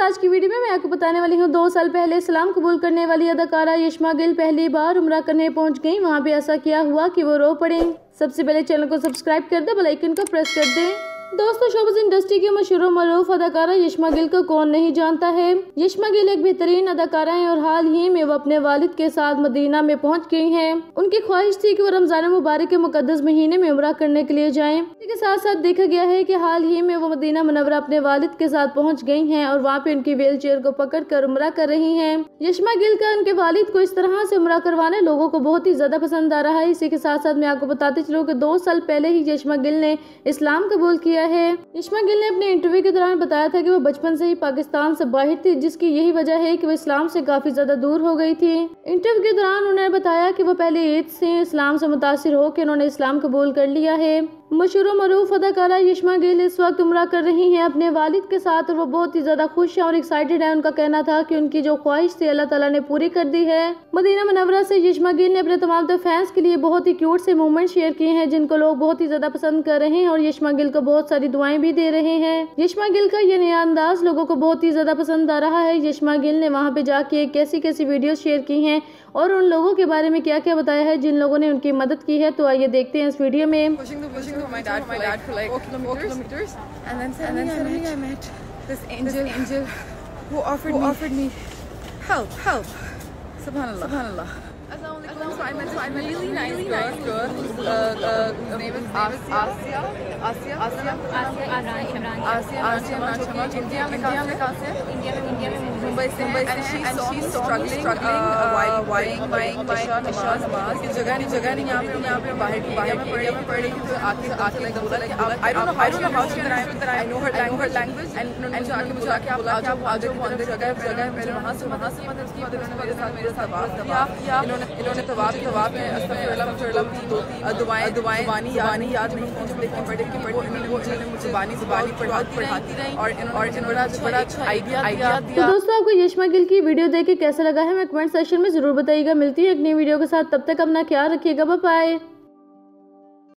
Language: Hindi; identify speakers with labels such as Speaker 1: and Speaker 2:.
Speaker 1: आज की वीडियो में मैं आपको बताने वाली हूँ, दो साल पहले इस्लाम कबूल करने वाली अदाकारा यशमा गिल पहली बार उम्र करने पहुँच गई। वहाँ पे ऐसा क्या हुआ कि वो रो पड़े? सबसे पहले चैनल को सब्सक्राइब कर दे, बेल आइकन को प्रेस कर दें। दोस्तों, शोबज इंडस्ट्री की मशहूर मरूफ अदाकारा यशमा गिल को कौन नहीं जानता है? यशमा गिल एक बेहतरीन अदाकारा है और हाल ही में वो अपने वालिद के साथ मदीना में पहुँच गई हैं। उनकी ख्वाहिश थी कि वो रमज़ान मुबारक के मुकदस महीने में उम्र करने के लिए जाएँ। इसके साथ साथ देखा गया है कि हाल ही में वो मदीना मनवरा अपने वालिद के साथ पहुँच गई है और वहाँ पे उनकी व्हील चेयर को पकड़ कर उम्र कर रही है। यशमा गिल का उनके वालिद को इस तरह से उम्र करवाने लोगों को बहुत ही ज़्यादा पसंद आ रहा है। इसी के साथ साथ मैं आपको बताते चलूँ की दो साल पहले ही यशमा गिल ने इस्लाम कबूल किया है। इश्मा गिल ने अपने इंटरव्यू के दौरान बताया था कि वो बचपन से ही पाकिस्तान से बाहर थी, जिसकी यही वजह है कि वो इस्लाम से काफ़ी ज़्यादा दूर हो गई थी। इंटरव्यू के दौरान उन्होंने बताया कि वो पहले ईद से इस्लाम से मुतासर होकर उन्होंने इस्लाम कबूल कर लिया है। मशहूर मरूफ अदाकारा यशमा गिल इस वक्त उम्र कर रही हैं अपने वालिद के साथ और वो बहुत ही ज़्यादा खुश है और एक्साइटेड है। उनका कहना था कि उनकी जो ख्वाहिश थी, अल्लाह ताला ने पूरी कर दी है। मदीना मनवरा से यशमा गिल ने अपने तमाम तो फैंस के लिए बहुत ही क्यूट से मूवमेंट शेयर किए हैं, जिनको लोग बहुत ही ज़्यादा पसंद कर रहे हैं और यशमा गिल को बहुत सारी दुआएँ भी दे रहे हैं। यशमा गिल का ये नया अंदाज लोगों को बहुत ही ज़्यादा पसंद आ रहा है। यशमा गिल ने वहाँ पे जाके कैसी कैसी वीडियो शेयर की हैं और उन लोगों के बारे में क्या क्या बताया है, जिन लोगों ने उनकी मदद की है तो आइए देखते हैं इस वीडियो में।
Speaker 2: Pushing the pushing the, my dad for like, for like four kilometers, kilometers. and then suddenly, and then suddenly I, met, I met this angel, this angel who offered who me offered me help, help. Subhanallah. Subhanallah. Uh, uh, है. तो है वहाँ से वहाँ से किया इन्होंने इन्होंने तवाब तवाब में की दुआएँ दुआएँ वानी वानी याद नहीं लेकिन बड़े की बड़ी इन्होंने मुझे वानी जुबानी पढ़ा पढ़ाती रही और इन्होंने बड़ा बड़ा अच्छा आइडिया आइडिया
Speaker 1: तो दोस्तों आपको यशमा गिल की वीडियो देख के कैसा लगा है? मैं कमेंट सेक्शन में ज़रूर बताइएगा। मिलती है एक नई वीडियो के साथ। तब तक अपना ख्याल रखिएगा। बाय